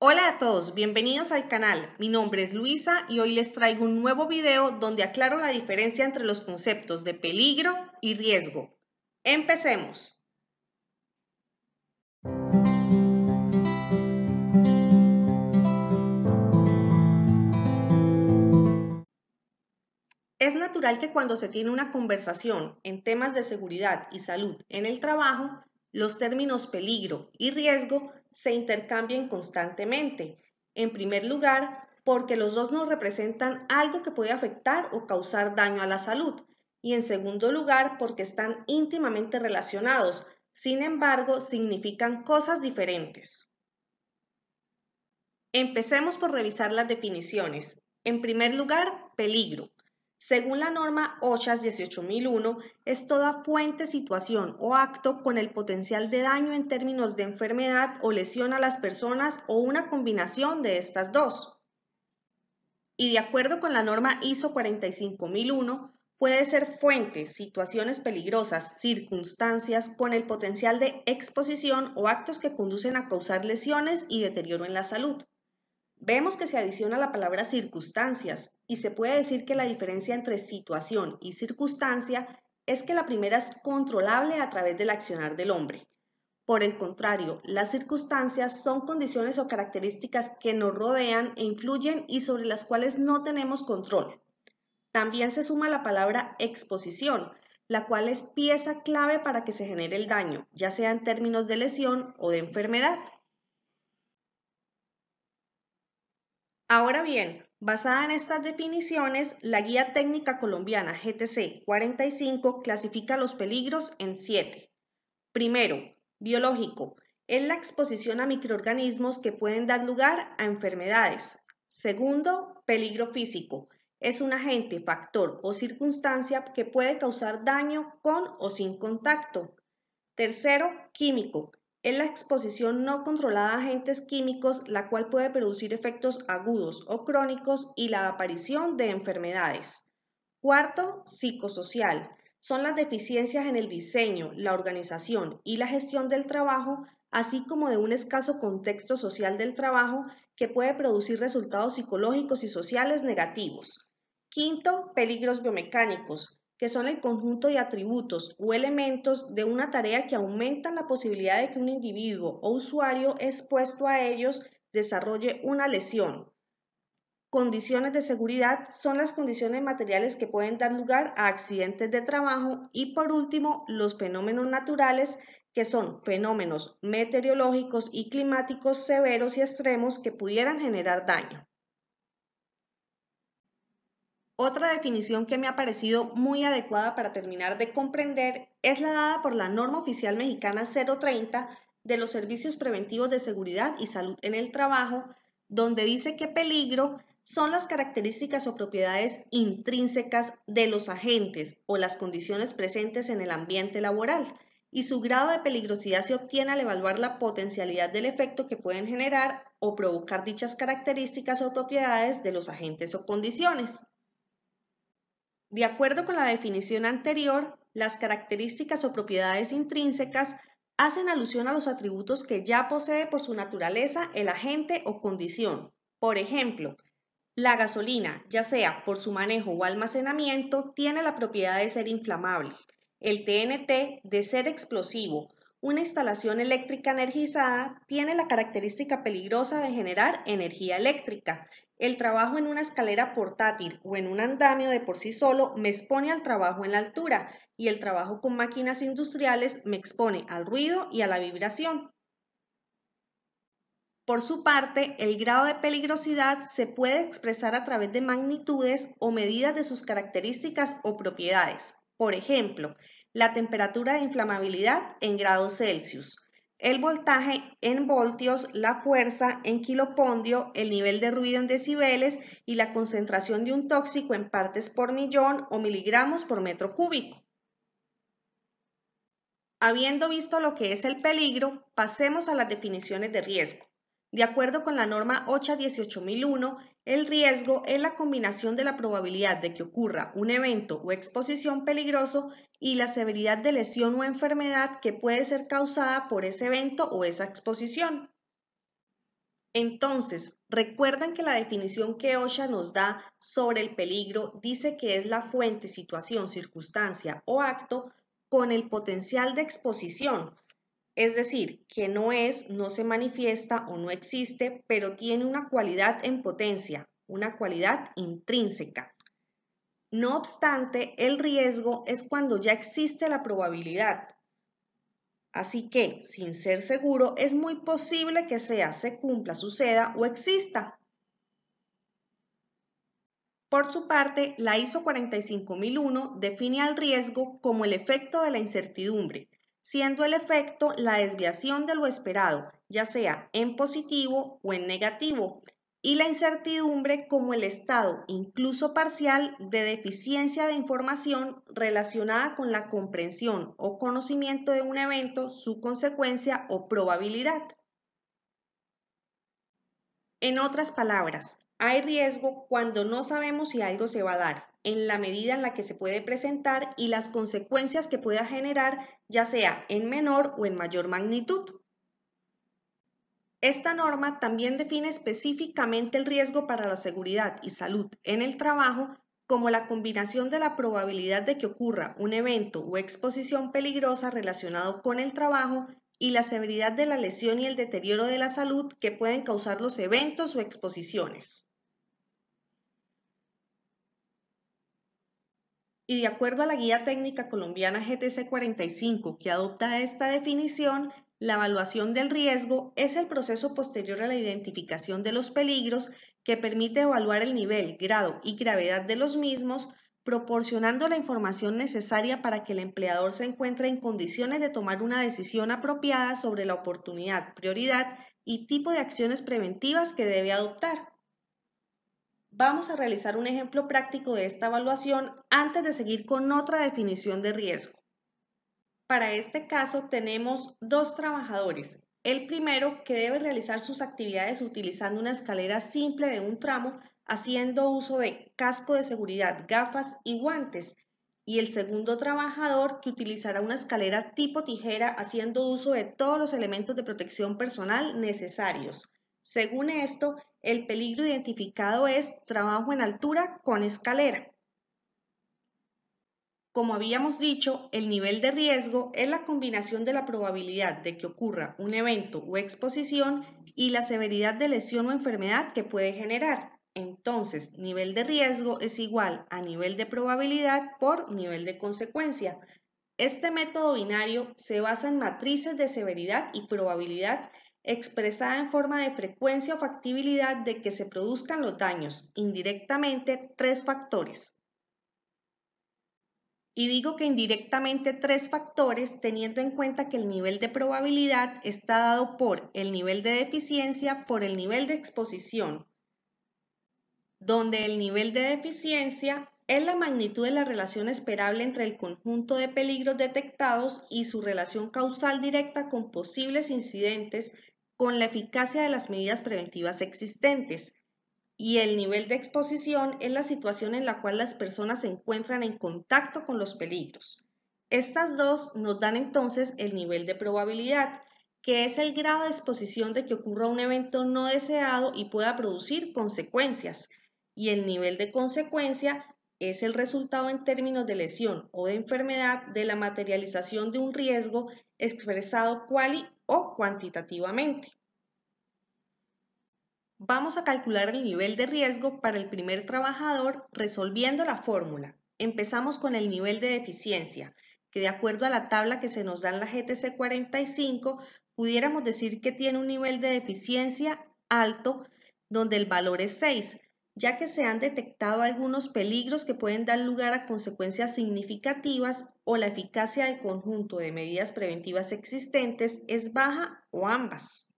Hola a todos, bienvenidos al canal. Mi nombre es Luisa y hoy les traigo un nuevo video donde aclaro la diferencia entre los conceptos de peligro y riesgo. Empecemos. Es natural que cuando se tiene una conversación en temas de seguridad y salud en el trabajo, los términos peligro y riesgo se intercambien constantemente. En primer lugar, porque los dos nos representan algo que puede afectar o causar daño a la salud. Y en segundo lugar, porque están íntimamente relacionados. Sin embargo, significan cosas diferentes. Empecemos por revisar las definiciones. En primer lugar, peligro. Según la norma OCHAS 18001, es toda fuente, situación o acto con el potencial de daño en términos de enfermedad o lesión a las personas o una combinación de estas dos. Y de acuerdo con la norma ISO 45001, puede ser fuentes, situaciones peligrosas, circunstancias con el potencial de exposición o actos que conducen a causar lesiones y deterioro en la salud. Vemos que se adiciona la palabra circunstancias y se puede decir que la diferencia entre situación y circunstancia es que la primera es controlable a través del accionar del hombre. Por el contrario, las circunstancias son condiciones o características que nos rodean e influyen y sobre las cuales no tenemos control. También se suma la palabra exposición, la cual es pieza clave para que se genere el daño, ya sea en términos de lesión o de enfermedad. Ahora bien, basada en estas definiciones, la Guía Técnica Colombiana GTC 45 clasifica los peligros en siete. Primero, biológico. Es la exposición a microorganismos que pueden dar lugar a enfermedades. Segundo, peligro físico. Es un agente, factor o circunstancia que puede causar daño con o sin contacto. Tercero, químico es la exposición no controlada a agentes químicos, la cual puede producir efectos agudos o crónicos y la aparición de enfermedades. Cuarto, psicosocial. Son las deficiencias en el diseño, la organización y la gestión del trabajo, así como de un escaso contexto social del trabajo que puede producir resultados psicológicos y sociales negativos. Quinto, peligros biomecánicos que son el conjunto de atributos o elementos de una tarea que aumentan la posibilidad de que un individuo o usuario expuesto a ellos desarrolle una lesión. Condiciones de seguridad son las condiciones materiales que pueden dar lugar a accidentes de trabajo y por último los fenómenos naturales que son fenómenos meteorológicos y climáticos severos y extremos que pudieran generar daño. Otra definición que me ha parecido muy adecuada para terminar de comprender es la dada por la norma oficial mexicana 030 de los servicios preventivos de seguridad y salud en el trabajo, donde dice que peligro son las características o propiedades intrínsecas de los agentes o las condiciones presentes en el ambiente laboral, y su grado de peligrosidad se obtiene al evaluar la potencialidad del efecto que pueden generar o provocar dichas características o propiedades de los agentes o condiciones. De acuerdo con la definición anterior, las características o propiedades intrínsecas hacen alusión a los atributos que ya posee por su naturaleza el agente o condición. Por ejemplo, la gasolina, ya sea por su manejo o almacenamiento, tiene la propiedad de ser inflamable, el TNT de ser explosivo, una instalación eléctrica energizada tiene la característica peligrosa de generar energía eléctrica. El trabajo en una escalera portátil o en un andamio de por sí solo me expone al trabajo en la altura y el trabajo con máquinas industriales me expone al ruido y a la vibración. Por su parte, el grado de peligrosidad se puede expresar a través de magnitudes o medidas de sus características o propiedades. Por ejemplo, la temperatura de inflamabilidad en grados Celsius, el voltaje en voltios, la fuerza en kilopondio, el nivel de ruido en decibeles y la concentración de un tóxico en partes por millón o miligramos por metro cúbico. Habiendo visto lo que es el peligro, pasemos a las definiciones de riesgo. De acuerdo con la norma 8-18001, el riesgo es la combinación de la probabilidad de que ocurra un evento o exposición peligroso y la severidad de lesión o enfermedad que puede ser causada por ese evento o esa exposición. Entonces, recuerdan que la definición que OSHA nos da sobre el peligro dice que es la fuente, situación, circunstancia o acto con el potencial de exposición, es decir, que no es, no se manifiesta o no existe, pero tiene una cualidad en potencia, una cualidad intrínseca. No obstante, el riesgo es cuando ya existe la probabilidad. Así que, sin ser seguro, es muy posible que sea, se cumpla, suceda o exista. Por su parte, la ISO 45001 define al riesgo como el efecto de la incertidumbre, siendo el efecto la desviación de lo esperado, ya sea en positivo o en negativo, y la incertidumbre como el estado, incluso parcial, de deficiencia de información relacionada con la comprensión o conocimiento de un evento, su consecuencia o probabilidad. En otras palabras, hay riesgo cuando no sabemos si algo se va a dar, en la medida en la que se puede presentar y las consecuencias que pueda generar, ya sea en menor o en mayor magnitud. Esta norma también define específicamente el riesgo para la seguridad y salud en el trabajo como la combinación de la probabilidad de que ocurra un evento o exposición peligrosa relacionado con el trabajo y la severidad de la lesión y el deterioro de la salud que pueden causar los eventos o exposiciones. Y de acuerdo a la Guía Técnica Colombiana GTC 45 que adopta esta definición, la evaluación del riesgo es el proceso posterior a la identificación de los peligros que permite evaluar el nivel, grado y gravedad de los mismos, proporcionando la información necesaria para que el empleador se encuentre en condiciones de tomar una decisión apropiada sobre la oportunidad, prioridad y tipo de acciones preventivas que debe adoptar. Vamos a realizar un ejemplo práctico de esta evaluación antes de seguir con otra definición de riesgo. Para este caso tenemos dos trabajadores. El primero que debe realizar sus actividades utilizando una escalera simple de un tramo haciendo uso de casco de seguridad, gafas y guantes. Y el segundo trabajador que utilizará una escalera tipo tijera haciendo uso de todos los elementos de protección personal necesarios. Según esto, el peligro identificado es trabajo en altura con escalera. Como habíamos dicho, el nivel de riesgo es la combinación de la probabilidad de que ocurra un evento o exposición y la severidad de lesión o enfermedad que puede generar. Entonces, nivel de riesgo es igual a nivel de probabilidad por nivel de consecuencia. Este método binario se basa en matrices de severidad y probabilidad expresada en forma de frecuencia o factibilidad de que se produzcan los daños, indirectamente tres factores. Y digo que indirectamente tres factores teniendo en cuenta que el nivel de probabilidad está dado por el nivel de deficiencia por el nivel de exposición, donde el nivel de deficiencia es la magnitud de la relación esperable entre el conjunto de peligros detectados y su relación causal directa con posibles incidentes con la eficacia de las medidas preventivas existentes. Y el nivel de exposición es la situación en la cual las personas se encuentran en contacto con los peligros. Estas dos nos dan entonces el nivel de probabilidad, que es el grado de exposición de que ocurra un evento no deseado y pueda producir consecuencias. Y el nivel de consecuencia es el resultado en términos de lesión o de enfermedad de la materialización de un riesgo expresado cuali o cuantitativamente. Vamos a calcular el nivel de riesgo para el primer trabajador resolviendo la fórmula. Empezamos con el nivel de deficiencia, que de acuerdo a la tabla que se nos da en la GTC 45, pudiéramos decir que tiene un nivel de deficiencia alto donde el valor es 6, ya que se han detectado algunos peligros que pueden dar lugar a consecuencias significativas o la eficacia del conjunto de medidas preventivas existentes es baja o ambas.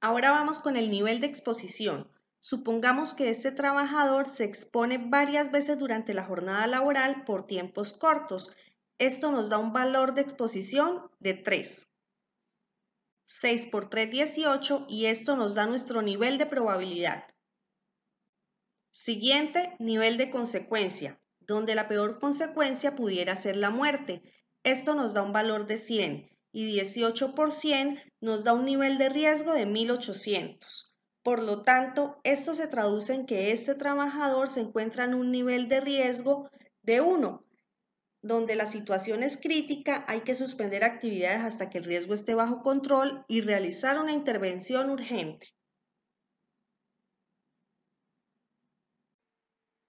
Ahora vamos con el nivel de exposición. Supongamos que este trabajador se expone varias veces durante la jornada laboral por tiempos cortos. Esto nos da un valor de exposición de 3. 6 por 3, 18 y esto nos da nuestro nivel de probabilidad. Siguiente, nivel de consecuencia, donde la peor consecuencia pudiera ser la muerte. Esto nos da un valor de 100 y 18 por 100 nos da un nivel de riesgo de 1800. Por lo tanto, esto se traduce en que este trabajador se encuentra en un nivel de riesgo de 1, donde la situación es crítica, hay que suspender actividades hasta que el riesgo esté bajo control y realizar una intervención urgente.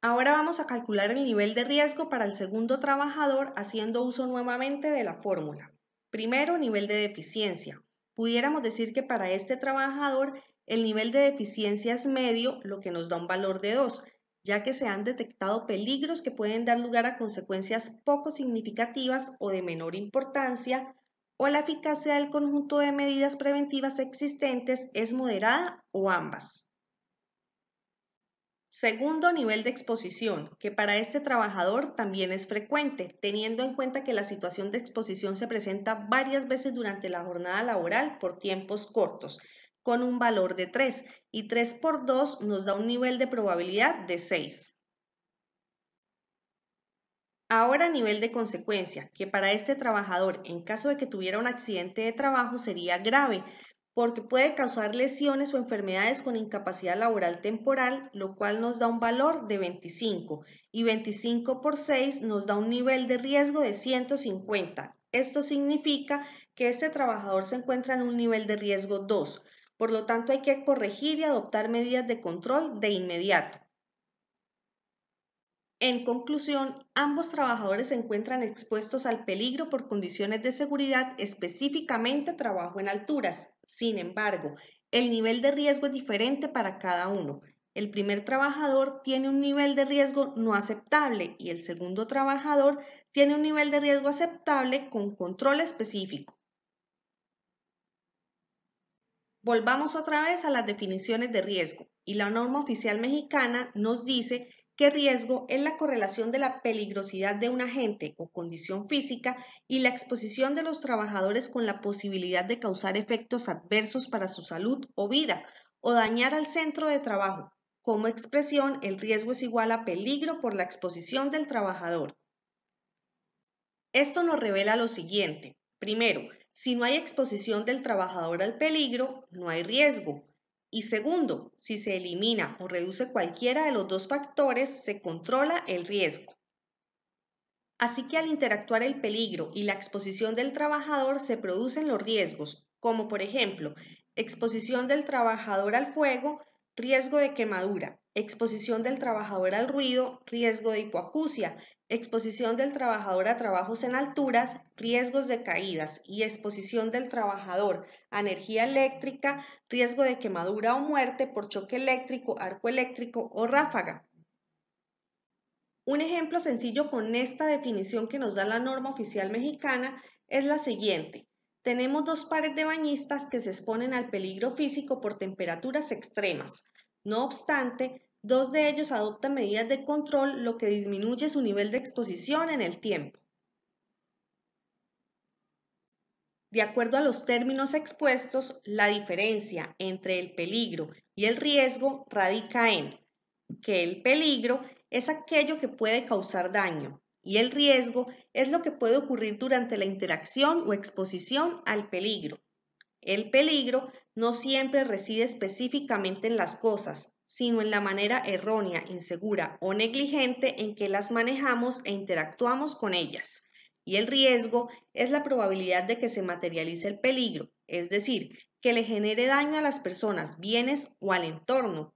Ahora vamos a calcular el nivel de riesgo para el segundo trabajador haciendo uso nuevamente de la fórmula. Primero, nivel de deficiencia. Pudiéramos decir que para este trabajador el nivel de deficiencia es medio, lo que nos da un valor de 2, ya que se han detectado peligros que pueden dar lugar a consecuencias poco significativas o de menor importancia, o la eficacia del conjunto de medidas preventivas existentes es moderada o ambas. Segundo nivel de exposición, que para este trabajador también es frecuente, teniendo en cuenta que la situación de exposición se presenta varias veces durante la jornada laboral por tiempos cortos, con un valor de 3 y 3 por 2 nos da un nivel de probabilidad de 6. Ahora nivel de consecuencia, que para este trabajador en caso de que tuviera un accidente de trabajo sería grave, porque puede causar lesiones o enfermedades con incapacidad laboral temporal, lo cual nos da un valor de 25 y 25 por 6 nos da un nivel de riesgo de 150. Esto significa que este trabajador se encuentra en un nivel de riesgo 2, por lo tanto hay que corregir y adoptar medidas de control de inmediato. En conclusión, ambos trabajadores se encuentran expuestos al peligro por condiciones de seguridad, específicamente trabajo en alturas, sin embargo, el nivel de riesgo es diferente para cada uno. El primer trabajador tiene un nivel de riesgo no aceptable y el segundo trabajador tiene un nivel de riesgo aceptable con control específico. Volvamos otra vez a las definiciones de riesgo y la norma oficial mexicana nos dice que riesgo es la correlación de la peligrosidad de un agente o condición física y la exposición de los trabajadores con la posibilidad de causar efectos adversos para su salud o vida o dañar al centro de trabajo. Como expresión, el riesgo es igual a peligro por la exposición del trabajador. Esto nos revela lo siguiente. Primero, si no hay exposición del trabajador al peligro, no hay riesgo. Y segundo, si se elimina o reduce cualquiera de los dos factores, se controla el riesgo. Así que al interactuar el peligro y la exposición del trabajador se producen los riesgos, como por ejemplo, exposición del trabajador al fuego, riesgo de quemadura, exposición del trabajador al ruido, riesgo de hipoacusia, exposición del trabajador a trabajos en alturas, riesgos de caídas y exposición del trabajador a energía eléctrica, riesgo de quemadura o muerte por choque eléctrico, arco eléctrico o ráfaga. Un ejemplo sencillo con esta definición que nos da la norma oficial mexicana es la siguiente. Tenemos dos pares de bañistas que se exponen al peligro físico por temperaturas extremas. No obstante, Dos de ellos adoptan medidas de control, lo que disminuye su nivel de exposición en el tiempo. De acuerdo a los términos expuestos, la diferencia entre el peligro y el riesgo radica en que el peligro es aquello que puede causar daño y el riesgo es lo que puede ocurrir durante la interacción o exposición al peligro. El peligro no siempre reside específicamente en las cosas, sino en la manera errónea, insegura o negligente en que las manejamos e interactuamos con ellas. Y el riesgo es la probabilidad de que se materialice el peligro, es decir, que le genere daño a las personas, bienes o al entorno.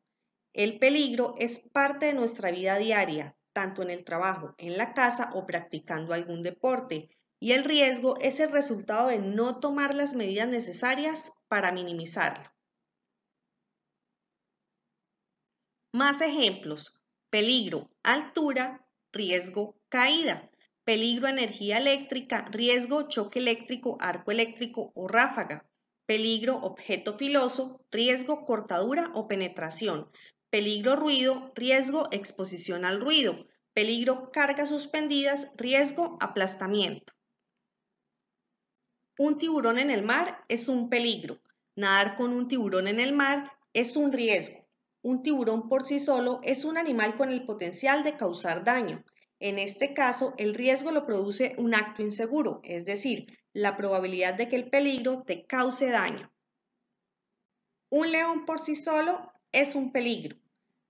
El peligro es parte de nuestra vida diaria, tanto en el trabajo, en la casa o practicando algún deporte, y el riesgo es el resultado de no tomar las medidas necesarias para minimizarlo. Más ejemplos. Peligro, altura, riesgo, caída. Peligro, energía eléctrica, riesgo, choque eléctrico, arco eléctrico o ráfaga. Peligro, objeto filoso, riesgo, cortadura o penetración. Peligro, ruido, riesgo, exposición al ruido. Peligro, cargas suspendidas, riesgo, aplastamiento. Un tiburón en el mar es un peligro. Nadar con un tiburón en el mar es un riesgo. Un tiburón por sí solo es un animal con el potencial de causar daño. En este caso, el riesgo lo produce un acto inseguro, es decir, la probabilidad de que el peligro te cause daño. Un león por sí solo es un peligro.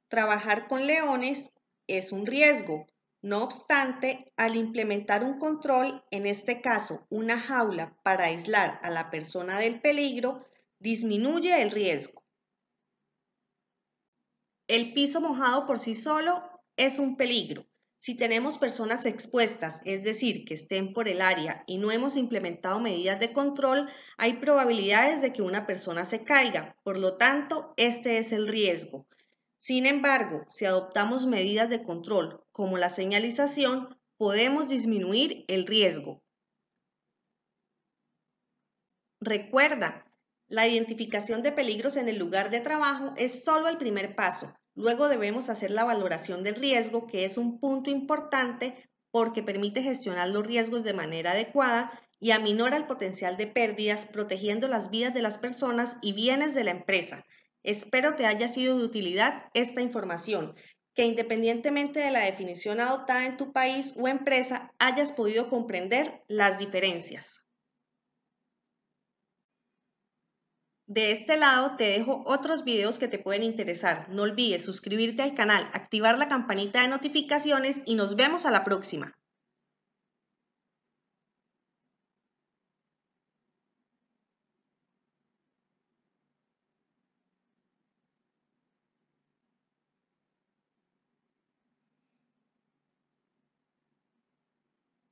Trabajar con leones es un riesgo. No obstante, al implementar un control, en este caso una jaula para aislar a la persona del peligro, disminuye el riesgo. El piso mojado por sí solo es un peligro. Si tenemos personas expuestas, es decir, que estén por el área y no hemos implementado medidas de control, hay probabilidades de que una persona se caiga. Por lo tanto, este es el riesgo. Sin embargo, si adoptamos medidas de control como la señalización, podemos disminuir el riesgo. Recuerda, la identificación de peligros en el lugar de trabajo es solo el primer paso. Luego debemos hacer la valoración del riesgo, que es un punto importante porque permite gestionar los riesgos de manera adecuada y aminora el potencial de pérdidas, protegiendo las vidas de las personas y bienes de la empresa. Espero te haya sido de utilidad esta información, que independientemente de la definición adoptada en tu país o empresa, hayas podido comprender las diferencias. De este lado te dejo otros videos que te pueden interesar. No olvides suscribirte al canal, activar la campanita de notificaciones y nos vemos a la próxima.